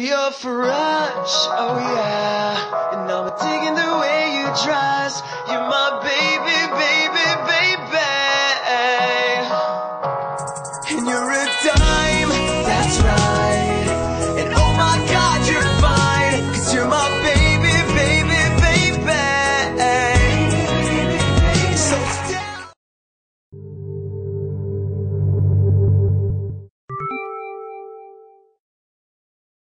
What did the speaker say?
you're fresh, oh yeah. And I'm digging the way you dress. You're my baby, baby, baby. And you're a dime.